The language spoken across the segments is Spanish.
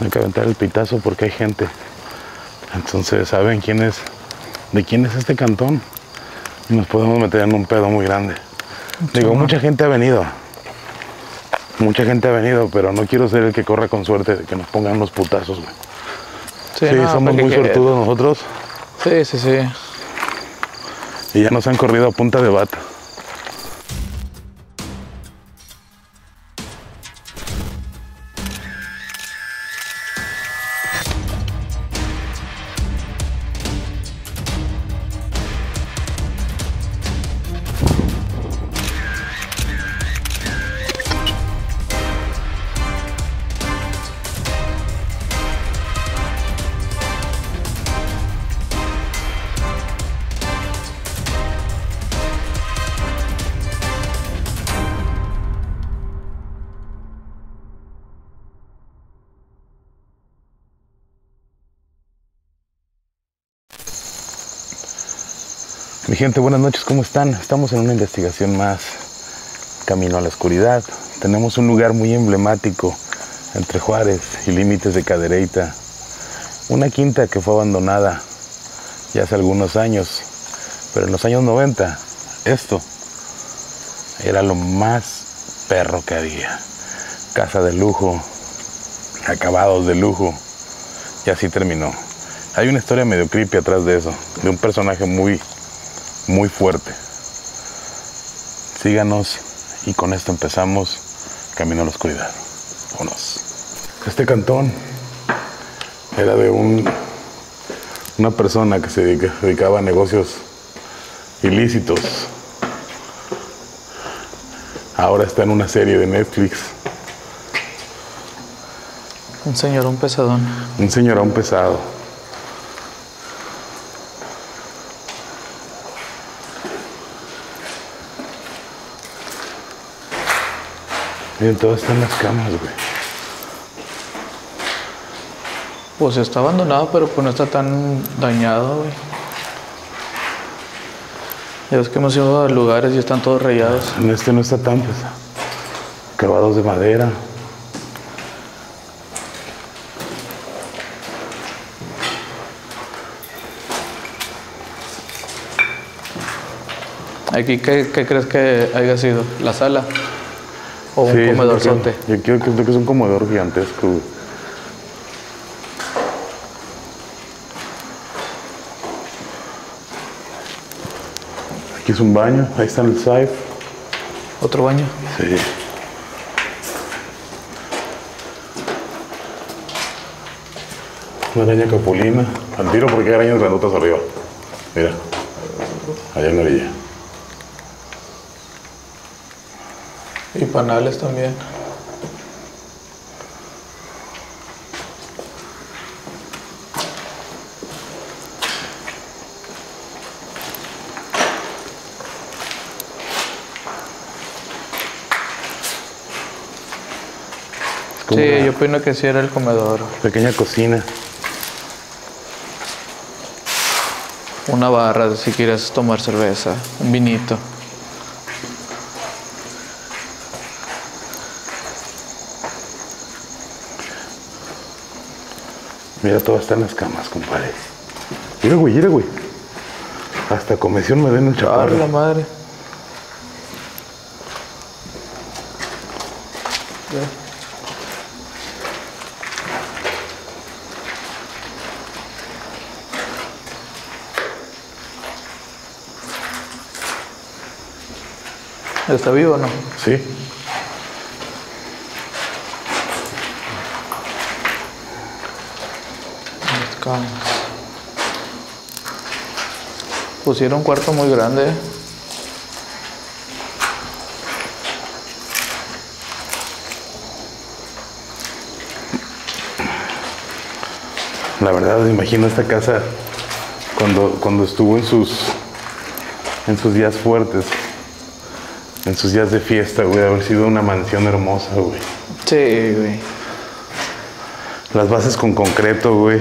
Hay que aventar el pitazo porque hay gente. Entonces saben quién es, de quién es este cantón. Y nos podemos meter en un pedo muy grande. Digo, mucha gente ha venido. Mucha gente ha venido, pero no quiero ser el que corra con suerte de que nos pongan los putazos, güey. Sí, no, somos muy suertudos nosotros Sí, sí, sí. y ya nos han corrido a punta de bata. Mi gente, buenas noches, ¿cómo están? Estamos en una investigación más, Camino a la Oscuridad. Tenemos un lugar muy emblemático entre Juárez y límites de Cadereyta. Una quinta que fue abandonada ya hace algunos años, pero en los años 90 esto era lo más perro que había. Casa de lujo, acabados de lujo, y así terminó. Hay una historia medio creepy atrás de eso, de un personaje muy, muy fuerte. Síganos y con esto empezamos Camino a la Oscuridad. Vámonos. Este cantón era de un, una persona que se dedica- se dedicaba a negocios ilícitos. Ahora está en una serie de Netflix. Un señor, un pesadón. Un señorón pesado. Miren, todo está en las camas, güey. Pues está abandonado, pero pues no está tan dañado, güey. Ya ves que hemos ido a lugares y están todos rayados. En este no está tan pesado. Acabados de madera. Aquí, ¿qué, qué crees que haya sido? ¿La sala? ¿O un Sí, yo comedor creo sote? que- Yo quiero que creo que es un comedor gigantesco, güey. Aquí es un baño, ahí está el safe. ¿Otro baño? Sí. Una araña capulina. Al tiro porque hay arañas grandotas arriba. Mira. Allá en la orilla. Panales también. Sí, yo opino que sí era el comedor. pequeña cocina. Una barra si quieres tomar cerveza, un vinito. Mira, todo está en las camas, compadre. Mira, güey, mira, güey. Hasta comisión me den el ¡Ah, la chaparro. madre! ¿Está vivo o no? Sí. Pusieron un cuarto muy grande. La verdad, me imagino esta casa cuando, cuando estuvo en sus, en sus días fuertes, en sus días de fiesta, güey, de haber sido una mansión hermosa, güey. Sí, güey. Las bases con concreto, güey.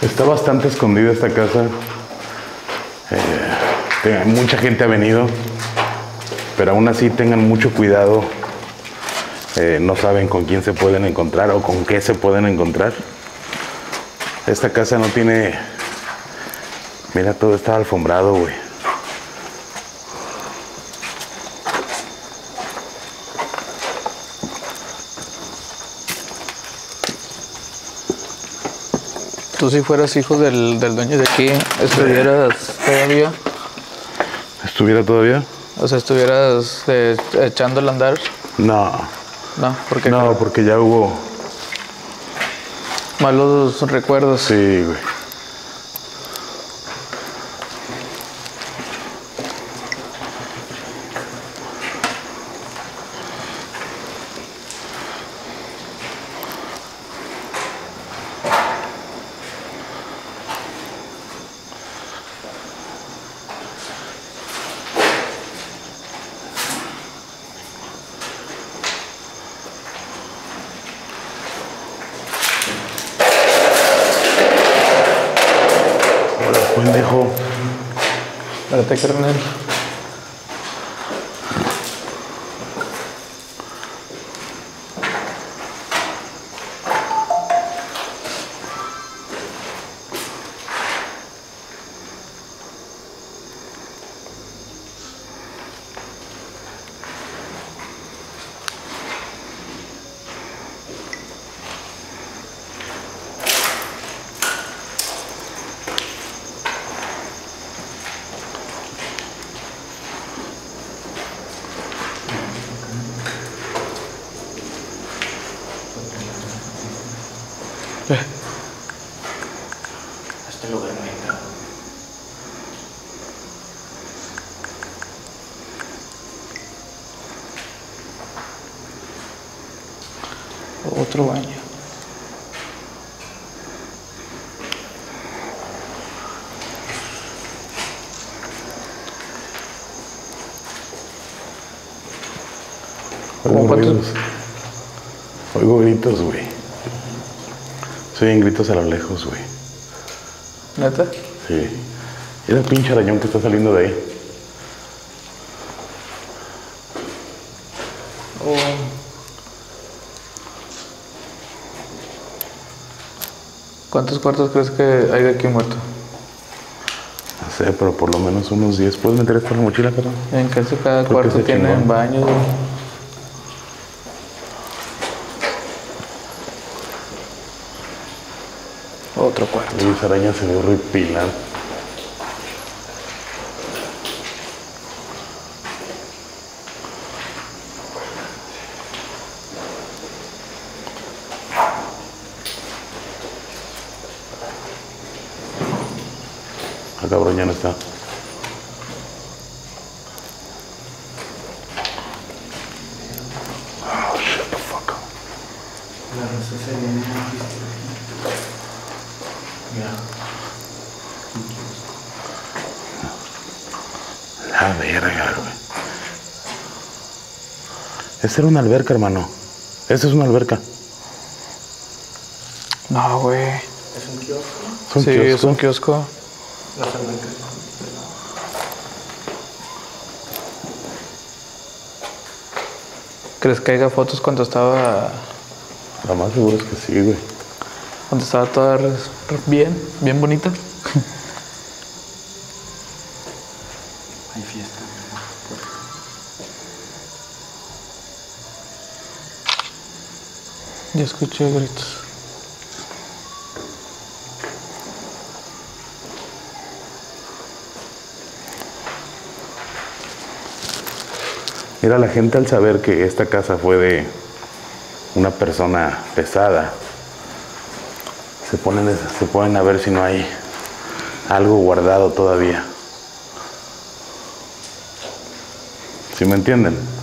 Está bastante escondida esta casa. Eh, mucha gente ha venido, pero aún así tengan mucho cuidado. Eh, no saben con quién se pueden encontrar o con qué se pueden encontrar. Esta casa no tiene. Mira, todo está alfombrado, güey. Tú si fueras hijo del, del dueño de aquí, estuvieras todavía, ¿Estuviera todavía? o sea, estuvieras eh, echando el andar. No, No, porque no, porque ya hubo. malos recuerdos. Sí, güey. Hola, pendejo. Espérate, carnal. Este lugar no entra. Otro baño. Oigo ruidos. Oigo gritos, güey. Se oyen gritos a lo lejos, güey. ¿Neta? Sí. Era el pinche arañón que está saliendo de ahí. ¿Cuántos cuartos crees que hay de aquí muerto? No sé, pero por lo menos unos 10. ¿Puedes meter esto en la mochila, perdón? En casi cada Creo cuarto tiene chingón. baño. güey. Otro cuarto. Y esa araña se ve horripilante. Ah, cabrón, ya no está. Oh, shut the fuck up. La rosa se viene Mira. La verga, güey. Esa era una alberca, hermano. Esa es una alberca. No, güey. Es un kiosco. Es un sí, kiosco. es un kiosco. Las albercas. ¿Crees que haya fotos cuando estaba Lo más seguro es que sí, güey. cuando estaba toda bien, bien bonita? Ya escuché gritos. Mira, la gente al saber que esta casa fue de una persona pesada, se ponen, se a ver si no hay algo guardado todavía. ¿Sí me entienden?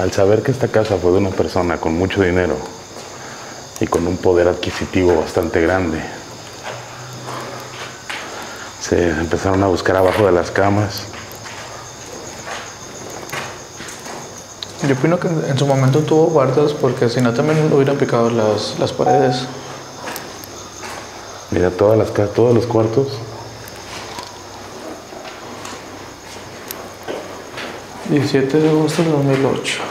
Al saber que esta casa fue de una persona con mucho dinero y con un poder adquisitivo bastante grande, se empezaron a buscar abajo de las camas. Yo opino que en su momento tuvo guardas porque si no también hubieran picado las, las paredes. Mira, todas las todos los cuartos 17 de agosto de 2008.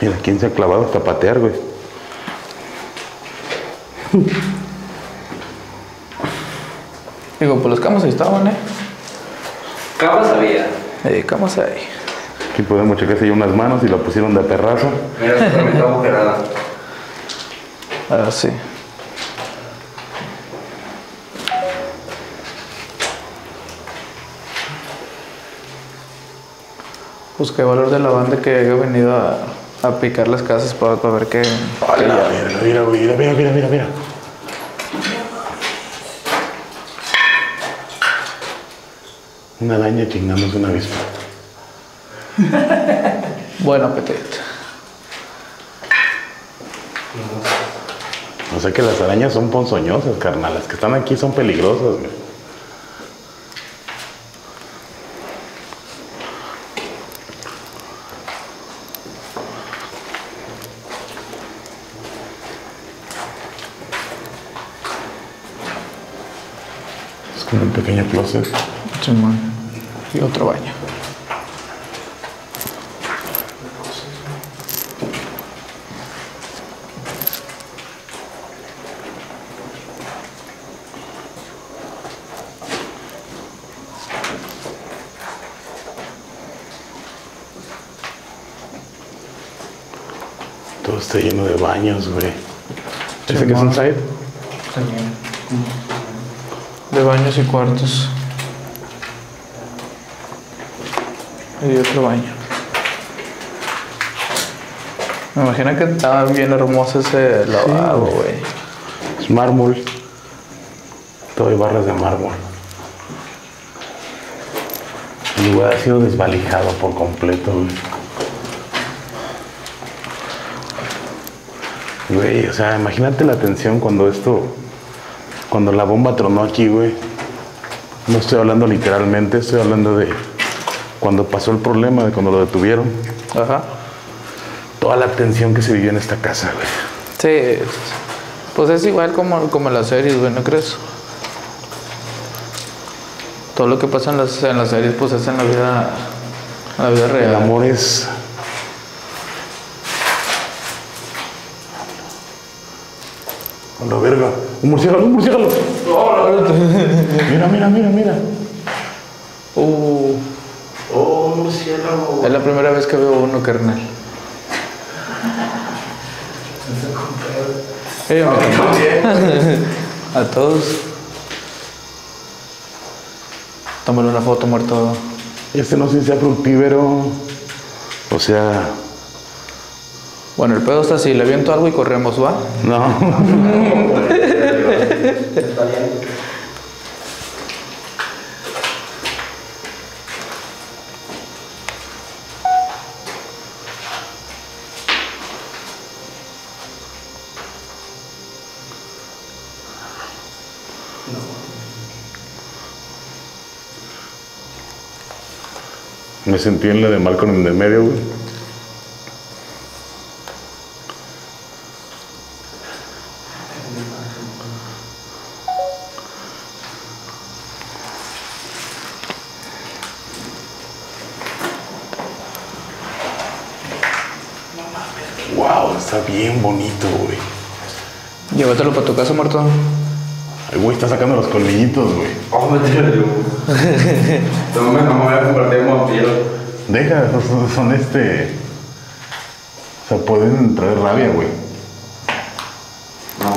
Mira, ¿quién se ha clavado hasta patear, güey? Digo, pues las camas ahí estaban, ¿eh? Camas había. Eh, camas ahí. Aquí podemos checar si hay unas manos y la pusieron de perrazo. Mira, está agujerada. Ah, sí. Pues qué valor de la banda que haya venido a, a picar las casas para, para ver ya- Mira, mira, mira, mira, mira, mira, mira. Una araña chingándose una avispa. Buen apetito. O sea que las arañas son ponzoñosas, carnal. Las que están aquí son peligrosas, güey. Es closet. Y otro baño. Todo está lleno de baños, güey. ¿Ese que es un side? De baños y cuartos. Y otro baño. Me imagino que estaba bien hermoso ese lavabo, güey. Es mármol. Todo hay barras de mármol. El lugar ha sido desvalijado por completo, güey. Güey, o sea, imagínate la tensión cuando esto, cuando la bomba tronó aquí, güey. No estoy hablando literalmente, estoy hablando de cuando pasó el problema, de cuando lo detuvieron. Ajá. Toda la tensión que se vivió en esta casa, güey. Sí. Pues es igual como, como en las series, güey, ¿no crees? Todo lo que pasa en las, en las series, pues es en la vida, en la vida El real. amor es. La verga. Un murciélago, un murciélago. Mira, mira, mira, mira. Uh, Oh, murciélago. es la primera vez que veo uno, carnal. Eh, a todos. Tómale una foto muerto. Este no sé si sea fructífero. O sea. Bueno, el pedo está así, le aviento algo y corremos, ¿va? No. Me sentí en la de Malcolm en el medio, güey. Wow, está bien bonito, güey. Llévatelo para tu casa, muerto. El güey está sacando los colmillitos, güey. Oh, me tiro yo. No me no voy a compartir un vampiro. Deja, son, son este. O sea, pueden traer rabia, güey. No.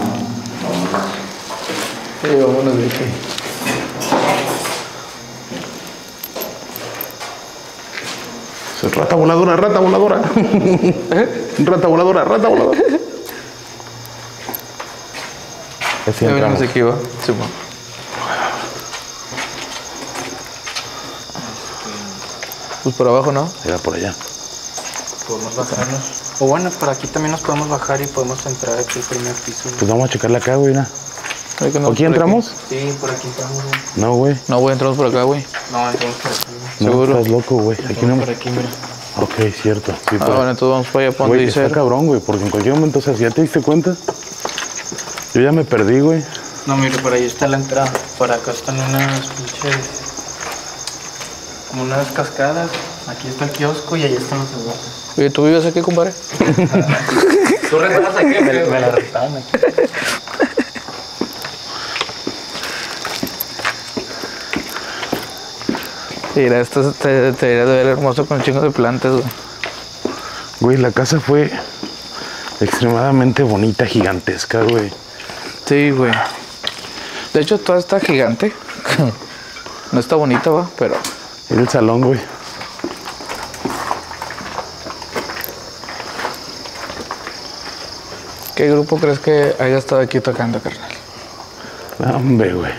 Sí, vámonos de Rata voladora, rata voladora. rata voladora, rata voladora. Así ¿va? Sí, va. Pues por abajo, ¿no? Era por allá. Podemos bajarnos. O bueno, por aquí también nos podemos bajar y podemos entrar aquí al primer piso. ¿no? Pues vamos a checarla acá, güey. nos- ¿Aquí entramos? Sí, por aquí entramos. güey. No, güey. No, güey, entramos por acá, güey. No, entramos por aquí. Güey. No, ¿Seguro? estás loco, güey. Aquí no. Por aquí, mira. Ok, cierto. Sí, Ah, pues. bueno, entonces vamos para allá, para donde dice. está cabrón, güey, porque en cualquier momento, o sea, si ya te diste cuenta, yo ya me perdí, güey. No, mire, por ahí está la entrada. Por acá están unas pinches. como unas cascadas. Aquí está el kiosco y ahí están los aguates. Oye, ¿tú vives aquí, compadre? ¿Tú rentabas aquí? Me, me la rentaban aquí. Mira, esto te, te debería de ver hermoso con un chingo de plantas, güey. Güey, la casa fue extremadamente bonita, gigantesca, güey. Sí, güey. De hecho, toda está gigante. no está bonita, va, pero Era el salón, güey. ¿qué grupo crees que haya estado aquí tocando, carnal? Hombre, güey.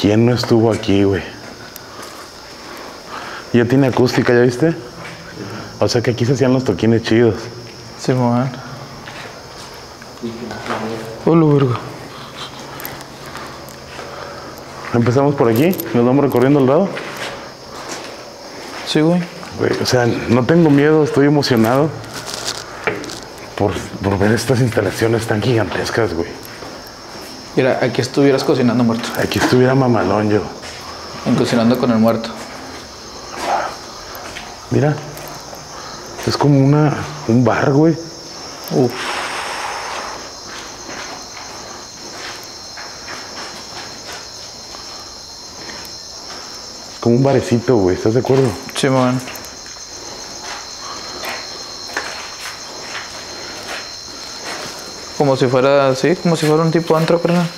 ¿Quién no estuvo aquí, güey? Ya tiene acústica, ¿ya viste? O sea que aquí se hacían los toquines chidos. Simón. Hola, verga. Empezamos por aquí, nos vamos recorriendo al lado. Sí, güey. Güey, o sea, no tengo miedo, estoy emocionado por, por ver estas instalaciones tan gigantescas, güey. Mira, aquí estuvieras cocinando muerto. Aquí estuviera mamalón yo. En cocinando con el muerto. Mira, es como una, un bar, güey. Uf. Como un barecito, güey, ¿estás de acuerdo? Simón. Como si fuera, sí, como si fuera un tipo antro, carnal.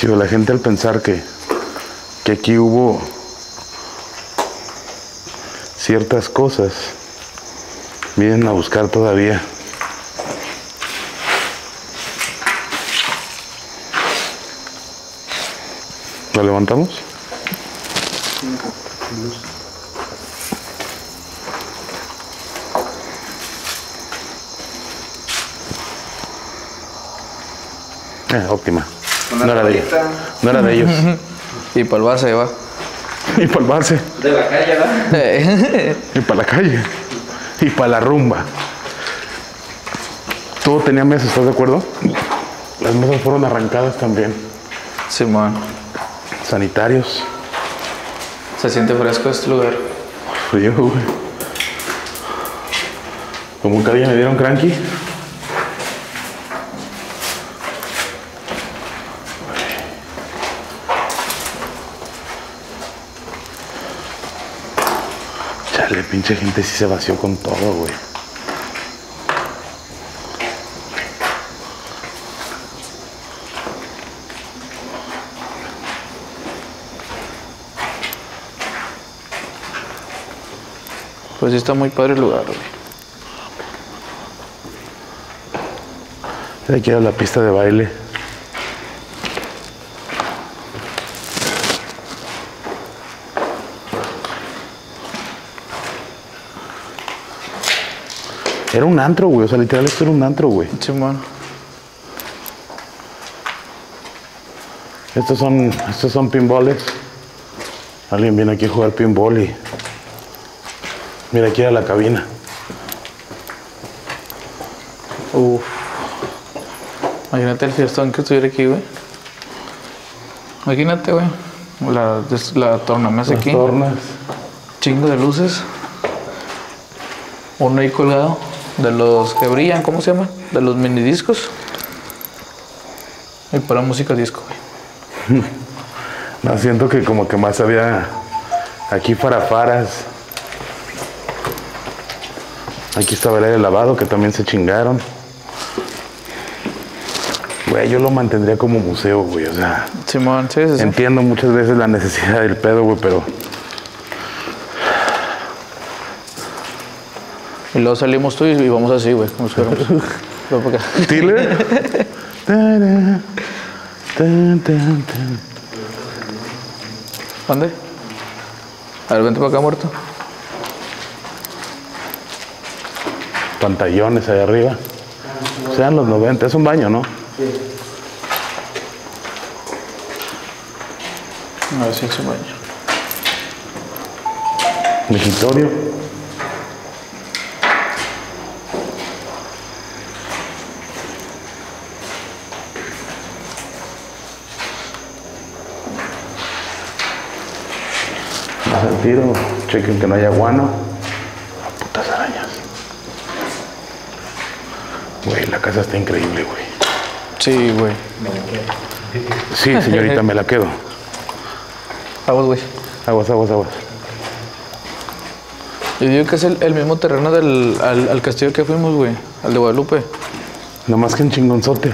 Digo, la gente al pensar que, que aquí hubo ciertas cosas, vienen a buscar todavía. ¿La levantamos? Eh, óptima. No era de ellos. No era de ellos. Y para el base va. y para el base. De la calle, ¿verdad? Y para la calle. Y para la rumba. Todo tenía mesas, ¿estás de acuerdo? Las mesas fueron arrancadas también. Simón. Sanitarios. Se siente fresco este lugar. Frío, güey. Como un día me dieron cranky. Pinche gente sí se vació con todo, güey. Pues está muy padre el lugar, güey. Aquí era la pista de baile. Era un antro, güey. O sea, literal, esto era un antro, güey. Simón. Estos son, estos son pinballs. Alguien viene aquí a jugar pinball y... Mira, aquí era la cabina. Uf. Imagínate el fiestón que estuviera aquí, güey. Imagínate, güey. La, la tornamesa Las aquí. tornas. Chingo de luces. Uno ahí colgado. De los que brillan, ¿cómo se llaman? De los mini discos. Y para música disco, güey. No, siento que como que más había aquí farafaras. Aquí estaba el aire lavado que también se chingaron. Güey, yo lo mantendría como museo, güey. O sea, Simón, sí, sí, sí. entiendo muchas veces la necesidad del pedo, güey, pero Y luego salimos tú y vamos así, güey. Como si tan. ¿Dónde? A ver, vente para acá, muerto. Pantallones ahí arriba. Sean los 90, es un baño, ¿no? A ver si es un baño. Migitorio. al tiro. Chequen que no haya guano. Putas arañas. Güey, la casa está increíble, güey. Sí, güey. Sí, señorita, me la quedo. Vamos, güey. Aguas, aguas, aguas. Yo digo que es el, el mismo terreno del al, al castillo que fuimos, güey. Al de Guadalupe. Nomás que en chingonzote.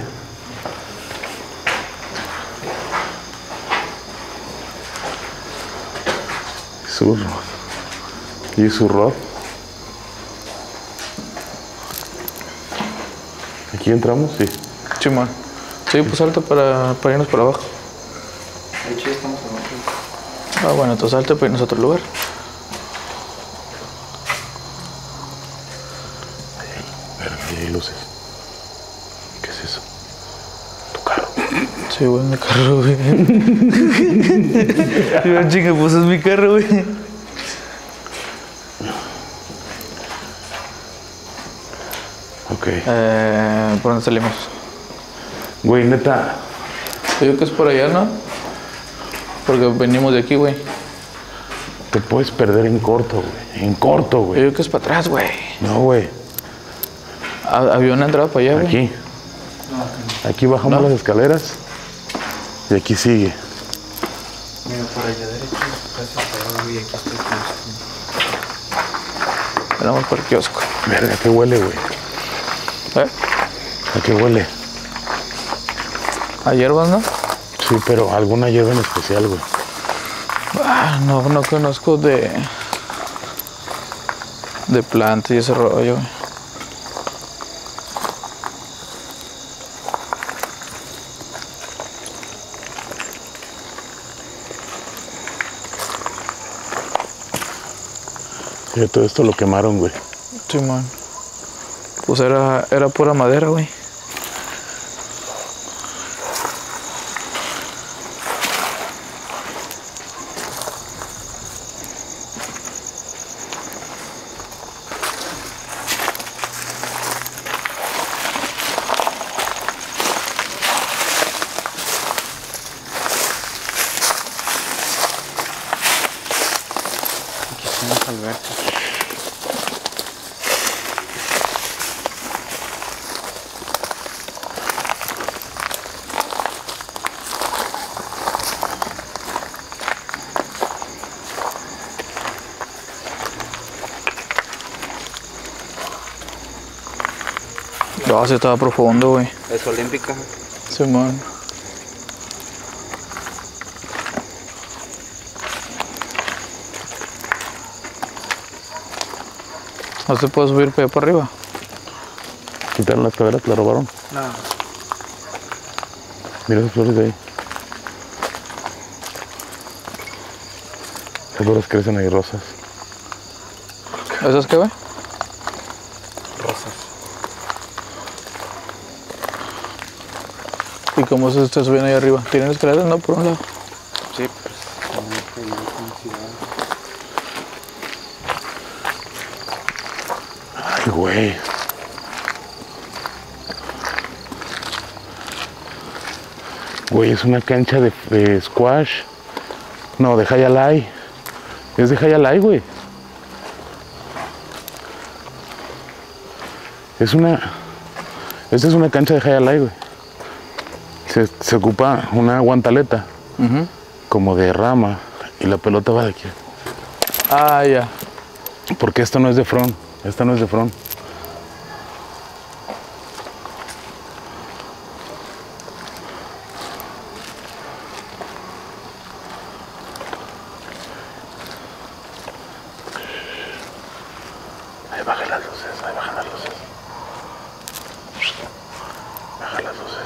Su y su rod. Aquí entramos, sí. Chimón. Sí, pues salta para, para irnos para abajo. De hecho, estamos abajo. Ah, bueno, entonces salta para irnos a otro lugar. Verga, ahí hay luces. ¿Qué es eso? Tu carro. Sí, güey, mi carro, güey. Digo, chinga, pues es mi carro, güey. Ok. Eh, ¿Por dónde salimos? Güey, neta. Yo digo que es por allá, ¿no? Porque venimos de aquí, güey. Te puedes perder en corto, güey. En corto, Yo güey. digo que es para atrás, güey. No, güey. Ha- Había una entrada para allá, güey. Aquí. Aquí bajamos No. las escaleras. Y aquí sigue. Mira, por allá derecho, casi pegado, y aquí estoy con Vamos por el kiosco. Verga, ¿qué huele, güey? ¿Eh? ¿A qué huele? A hierbas, ¿no? Sí, pero alguna hierba en especial, güey. Ah, no, no conozco de. de plantas y ese rollo, güey. Todo esto lo quemaron, güey. Sí, man. Pues era, era pura madera, güey. No, sí estaba profundo, güey. Es olímpica. Simón. ¿No se puede subir para allá para arriba? Quitaron las caderas, la robaron. No. Mira esas flores de ahí. Esas flores crecen ahí rosas. ¿Esas qué, güey? Rosas. ¿Y cómo se está subiendo ahí arriba? ¿Tienen escaleras? No, por un lado. Sí, pues. Ay, güey. Güey, es una cancha de, de squash. No, de Hayalai. Es de Hayalai, güey. Es una. Esta es una cancha de Hayalai, güey. Se, se ocupa una guantaleta, como de rama, y la pelota va de aquí. Ah, ya. Porque esto no es de front. Esta no es de front. Ahí baja las luces, ahí bajan las luces. Baja las luces.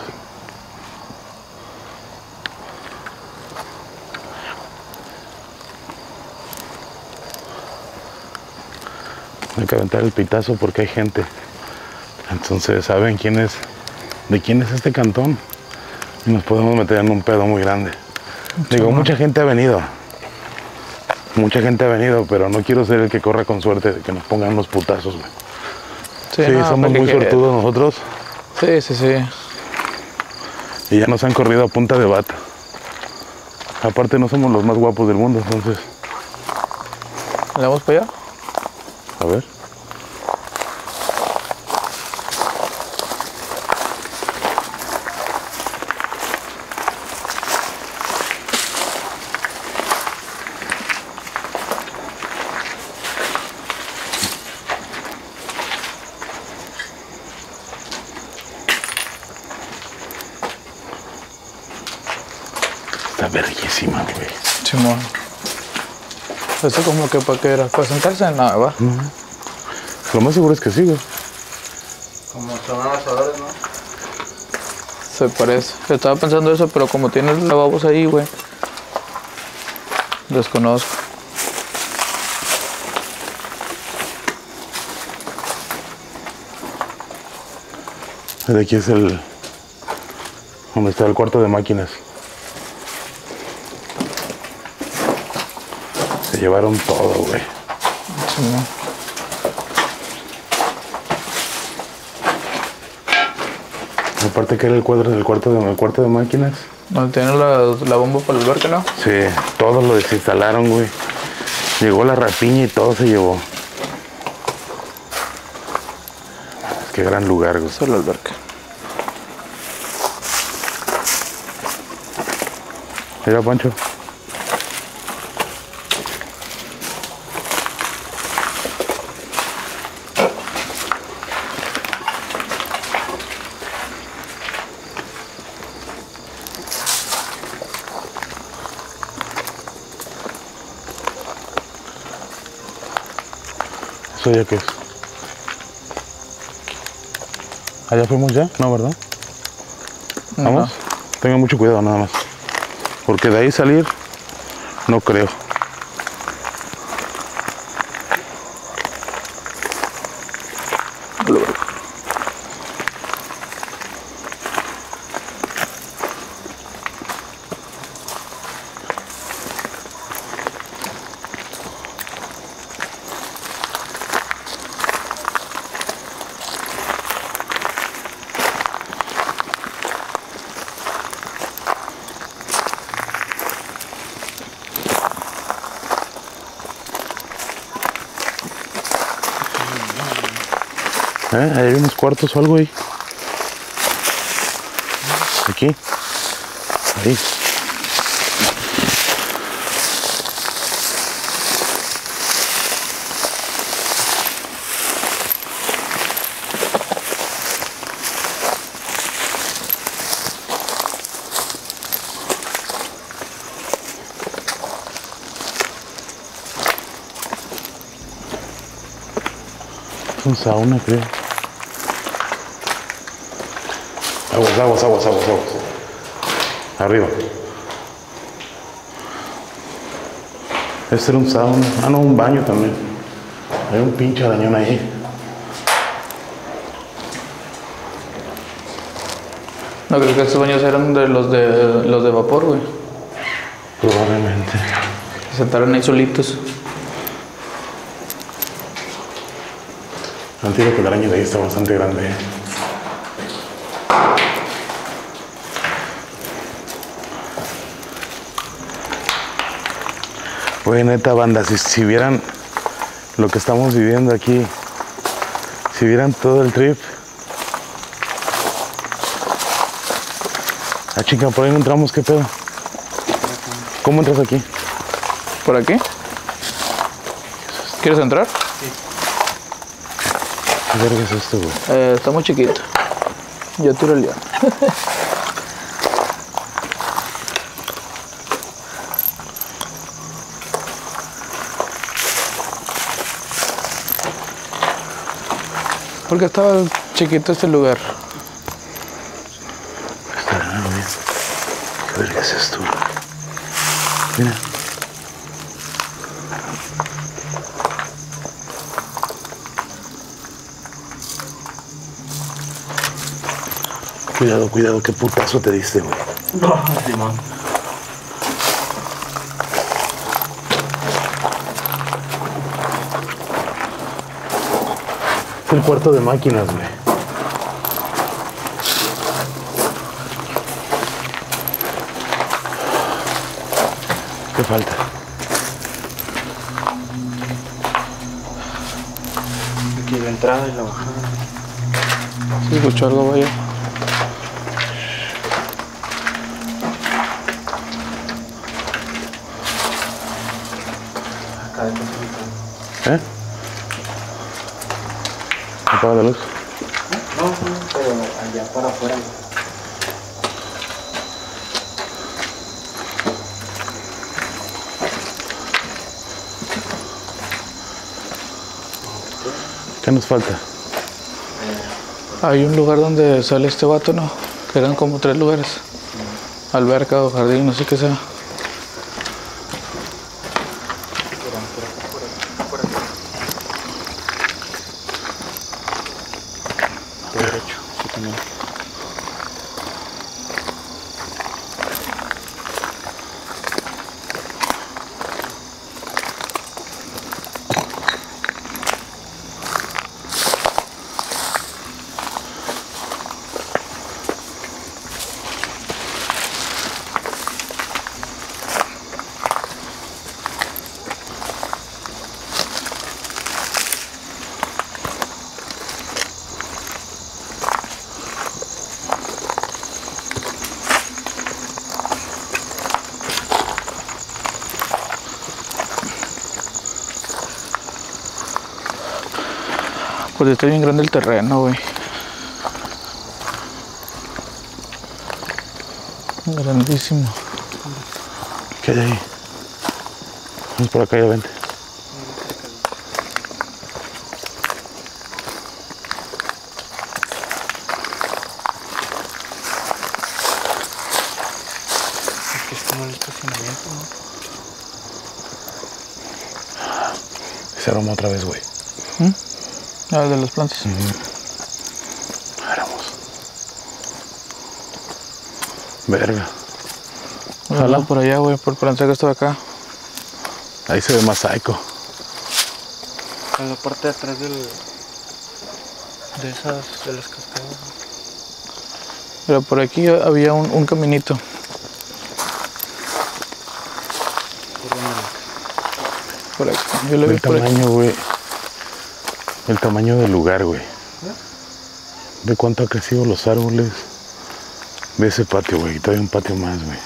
Hay que aventar el pitazo porque hay gente. Entonces saben quién es, de quién es este cantón. Y nos podemos meter en un pedo muy grande. Digo, mucha gente ha venido. Mucha gente ha venido, pero no quiero ser el que corra con suerte de que nos pongan los putazos, güey. Sí, no, somos muy suertudos nosotros Sí, sí, sí. y ya nos han corrido a punta de bata. Aparte no somos los más guapos del mundo, entonces ¿Le damos para allá? A ver. Está verguísima, güey. Simón. ¿Esto como que para qué era? ¿Para sentarse? Nada, va. Lo más seguro es que sí, güey. Como son asadores, ¿no? Se parece. Estaba pensando eso, pero como tiene lavabos ahí, güey. Desconozco. De aquí es el. donde está el cuarto de máquinas. Llevaron todo, güey. Simón. Aparte que era el cuadro del cuarto de, el cuarto de máquinas. Donde tiene la, la bomba para el alberca, ¿no? Sí, todo lo desinstalaron, güey. Llegó la rapiña y todo se llevó. Qué gran lugar, güey. Solo alberca. Mira, Pancho. ¿Eso ya qué es? ¿Allá fuimos ya? No, ¿verdad? ¿Vamos? Tengan mucho cuidado nada más. Porque de ahí salir, no creo. ¿Eh? Ahí hay unos cuartos o algo ahí. Aquí. Ahí. Un sauna, creo. Aguas, aguas, aguas, aguas, aguas. Arriba. Este era un sauna. Ah, no, un baño también. Hay un pinche arañón ahí. No creo que estos baños eran de los de los de vapor, güey. Probablemente. Se sentaron ahí solitos. Antiguo que el araña de ahí está bastante grande. ¿eh? Güey, neta banda, si, si vieran lo que estamos viviendo aquí, si vieran todo el trip. Ah, chica, por ahí no entramos, ¿qué pedo? ¿Cómo entras aquí? ¿Por aquí? ¿Quieres entrar? ¿Qué verga es esto, güey? Eh, está muy chiquito. Yo tiro el león. Porque estaba chiquito este lugar. Está raro, güey. ¿Qué verga es esto? Mira. Cuidado, cuidado, qué putazo te diste, güey. No, el cuarto de máquinas, güey. ¿Qué falta? la entrada y la bajada. Sí, escuchó algo, vaya. Acá de Apaga la luz. No, no, pero allá para afuera. ¿Qué nos falta? Hay un lugar donde sale este vato, ¿no? Que eran como tres lugares. Alberca o jardín, no sé qué sea. Derecho, sí también. Pues está bien grande el terreno, güey. Grandísimo. ¿Qué hay ahí? Vamos por acá, ya vente. Aquí está mal el estacionamiento, ¿no? Se aroma otra vez, güey. Ah, de las plantas. Éramos. Verga. Ojalá por allá, güey, por pensar que estaba acá. Ahí se ve más psycho. En la parte de atrás del. de esas. de las cascadas. Pero por aquí había un, un caminito. Por aquí. Yo lo vi El por aquí. tamaño, güey. El tamaño del lugar, güey. Ve cuánto ha crecido los árboles. Ve ese patio, güey. Todavía un patio más, güey.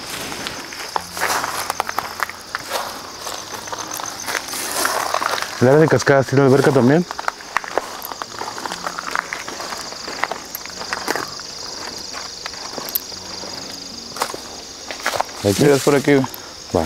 ¿El área de cascadas tiene alberca también? Aquí. Mira, es por aquí, güey. Va.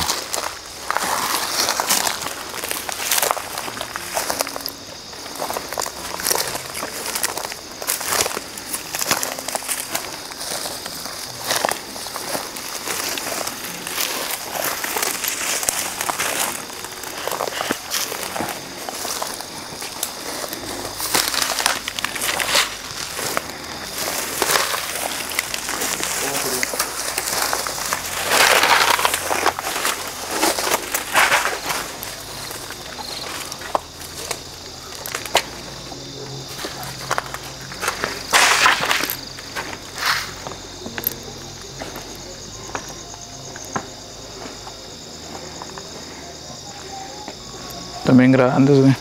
También grandes, güey.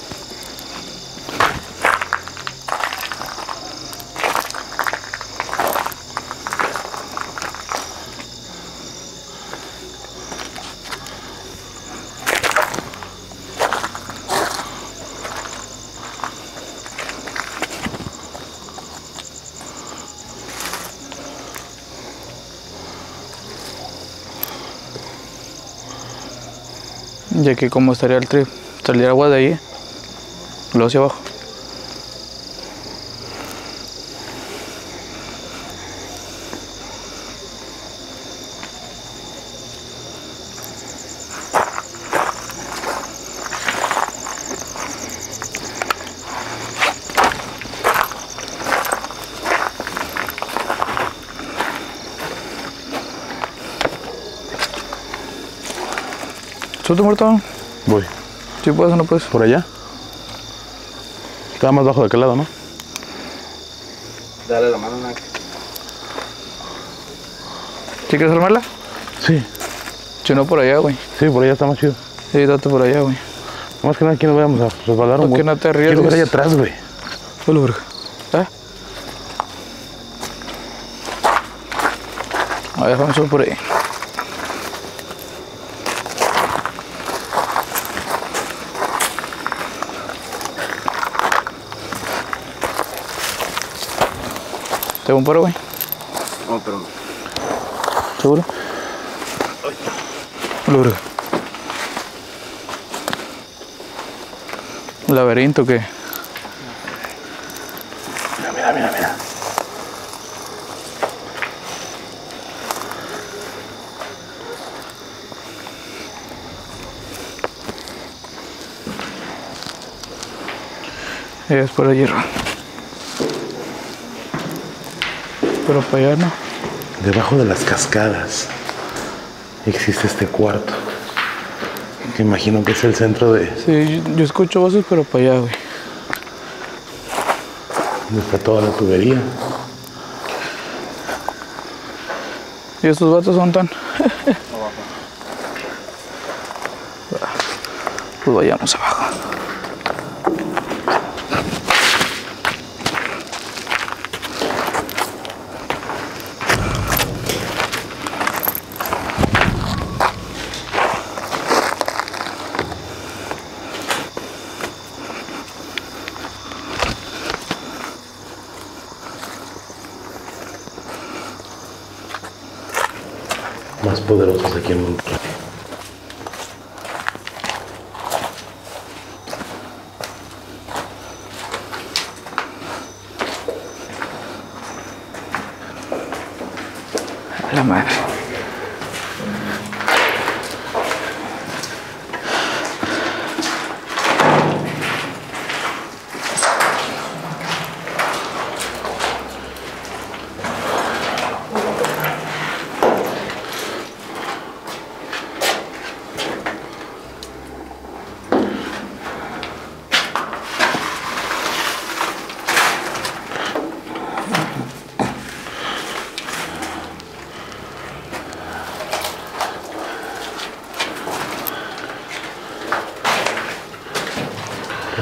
Y aquí estaría el trip, saldría agua de ahí, luego hacia abajo. ¿Tú muerto? Voy. ¿Sí puedes o no puedes? ¿Por allá? Estaba más bajo de aquel lado, ¿no? Dale la mano, Nak. ¿Sí quieres armarla? Sí. Si no, por allá, güey. Sí, por allá está más chido. Sí, date por allá, güey. Más que nada aquí nos vayamos a resbalar un ¿Por qué buen. no te Quiero ver allá atrás, güey. Hola, verga. ¿Eh? A ver, vamos a ver por ahí. ¿Te un paro, güey? No, pero. ¿Seguro? Verga. ¿Un laberinto o qué? Mira, mira, mira, mira. Es por allí, Pero para allá no. Debajo de las cascadas existe este cuarto. Que imagino que es el centro de Sí, yo, yo escucho voces, pero para allá, güey. donde está toda la tubería. Y estos vatos son tan. pues vayamos abajo. Más poderosos aquí en Monterrey. A la madre.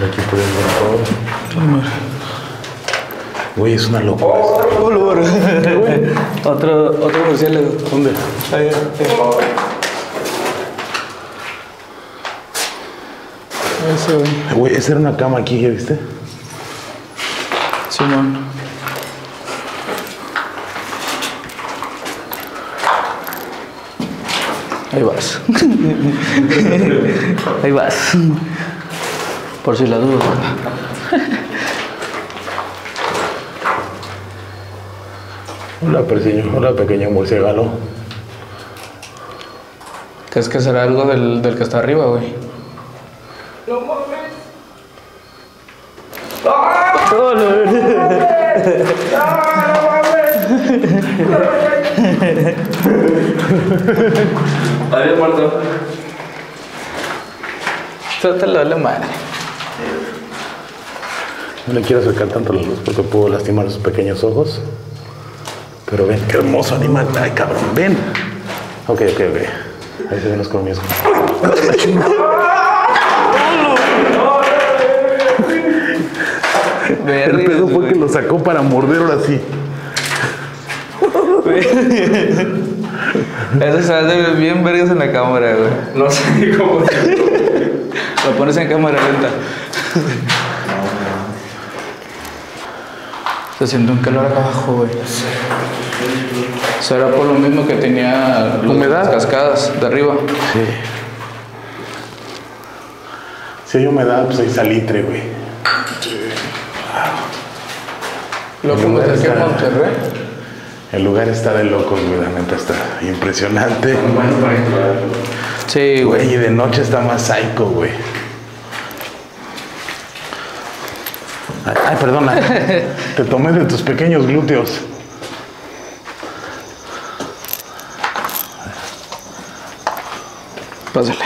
Por aquí pueden ver todo. Es una locura. otro, otro murciélago. ¿Dónde? Ese, güey. Güey, esa era una cama aquí, ¿ya viste? Simón. Ahí vas. Ahí vas. Por si la duda. Hola, pequeño. Hola, pequeño murciélago. ¿Crees que será algo del, del que está arriba, güey? Había muerto. Trátalo de la madre. No le quiero acercar tanto la luz porque puedo lastimar sus pequeños ojos. Pero ven, qué hermoso animal. Ay, cabrón, ven. Ok, ok, ok. Ahí se ven los colmillos. El pedo fue que lo sacó para morder ahora sí. Eso se hace bien vergas en la cámara, güey. No sé cómo. Lo pones en cámara lenta. Se siente un calor acá abajo, güey. Será por lo mismo que tenía los- Humedad. las cascadas de arriba. Sí. Si hay humedad, pues hay salitre, güey. Lo que me acerqué a Monterrey. El lugar está de locos, güey. La neta está impresionante. Bueno, para entrar. Sí, güey. Güey, y de noche está más psycho, güey. Ay, perdona. Te tomé de tus pequeños glúteos. Pásale.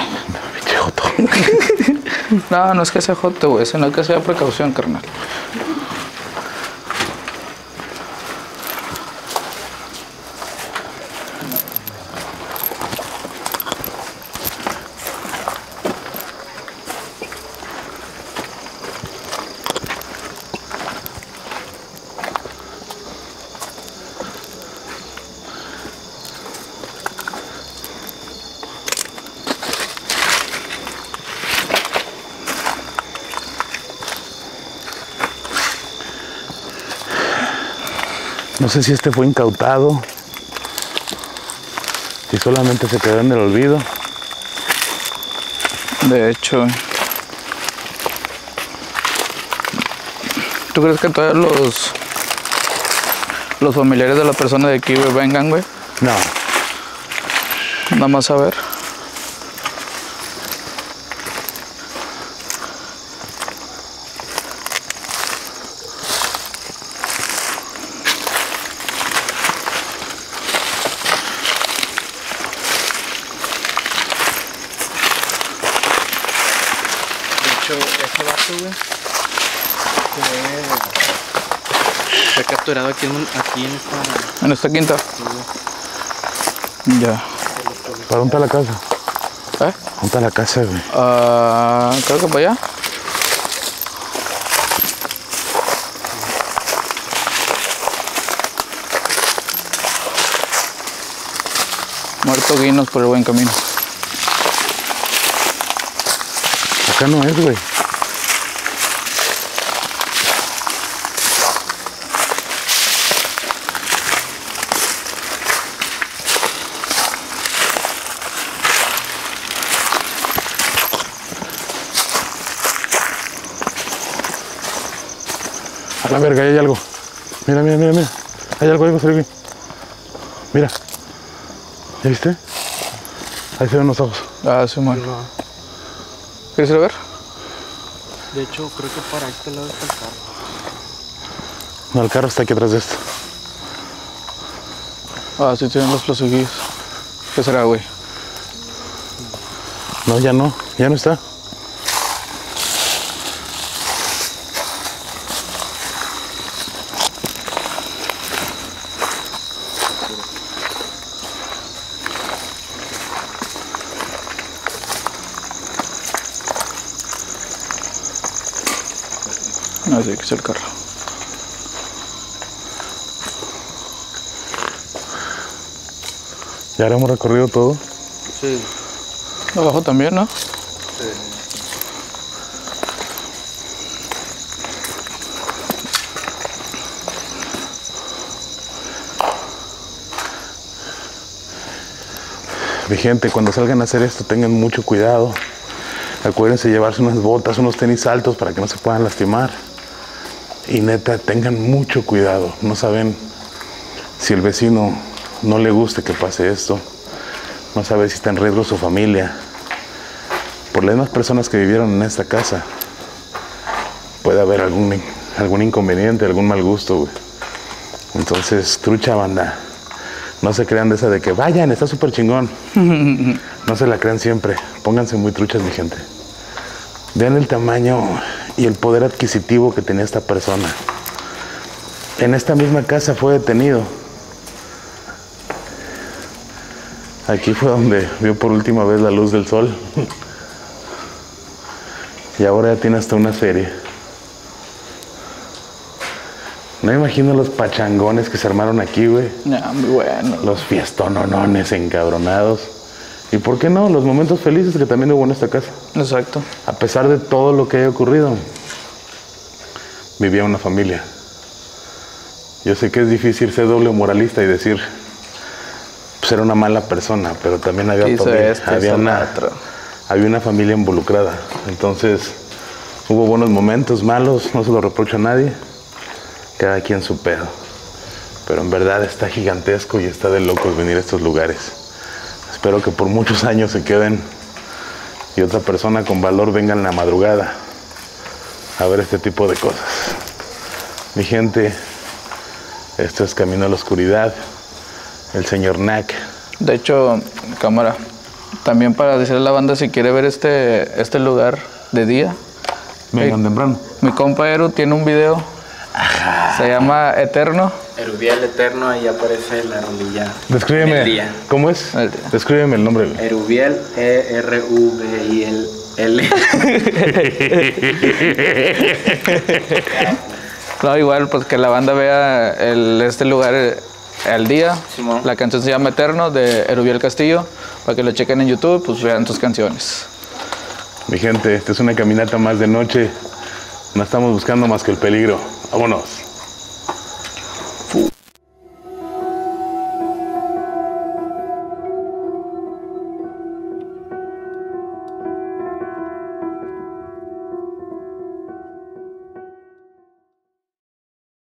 Pinche joto. No, no es que sea joto, güey, sino que sea precaución, carnal. No sé si este fue incautado, si solamente se quedó en el olvido. De hecho. ¿Tú crees que todos los los familiares de la persona de aquí vengan, güey? No, Nada más a ver. De hecho, ese vato, güey, fue, fue capturado aquí en, un- aquí en esta. En esta quinta. Ya. ¿para dónde está la casa? ¿Eh? ¿Dónde está la casa, güey? Ah, creo que para allá. Muerto Guinos por el buen camino. Acá no es, güey. A la verga, ahí hay algo. Mira, mira, mira, mira. Algo. Mira. ¿Ya viste? Ahí se ven los ojos. Ah, sí, man. No. ¿Quieres ir a ver? De hecho, creo que para este lado está el carro. No, el carro está aquí atrás de esto. Ah, sí, tienen los plazuguillos. ¿Qué será, güey? No, ya no, ya no está. Ah, sí, que es el carro. Ya hemos recorrido todo. Sí. Abajo también, ¿no? Mi gente, cuando salgan a hacer esto, tengan mucho cuidado. Acuérdense llevarse unas botas, unos tenis altos para que no se puedan lastimar. Y neta, tengan mucho cuidado. No saben si el vecino no le guste que pase esto. No sabe si está en riesgo su familia. Por las mismas personas que vivieron en esta casa, puede haber algún, algún inconveniente, algún mal gusto. Entonces, trucha banda. No se crean de esa de que vayan, está súper chingón. No se la crean siempre. Pónganse muy truchas, mi gente. Vean el tamaño y el poder adquisitivo que tenía esta persona. En esta misma casa fue detenido. Aquí fue donde vio por última vez la luz del sol. Y ahora ya tiene hasta una serie. No imagino los pachangones que se armaron aquí, güey. Ya, muy bueno. Los fiestononones encabronados. Y por qué no, los momentos felices que también hubo en esta casa. Exacto. A pesar de todo lo que haya ocurrido, vivía una familia. Yo sé que es difícil ser doble moralista y decir, pues era una mala persona, pero también había, esto, había, una, había una familia involucrada. Entonces, hubo buenos momentos, malos, no se lo reprocho a nadie, cada quien su pedo. Pero en verdad está gigantesco y está de locos venir a estos lugares. Espero que por muchos años se queden y otra persona con valor venga en la madrugada a ver este tipo de cosas. Mi gente, esto es Camino a la Oscuridad. El señor Nack. De hecho, cámara, también para decirle a la banda si quiere ver este, este lugar de día. Vengan Ey. temprano. Mi compa Eru tiene un video. Se llama Eterno. Erubiel Eterno, ahí aparece la rolilla. El Descríbeme. día. ¿Cómo es? El día. Descríbeme el nombre. Erubiel, E E-R-U-B-I-L-L. No, igual, pues que la banda vea el, este lugar eh, al día. Simón. La canción se llama Eterno de Erubiel Castillo. Para que lo chequen en YouTube, pues vean tus canciones. Mi gente, esta es una caminata más de noche. No estamos buscando más que el peligro. Vámonos.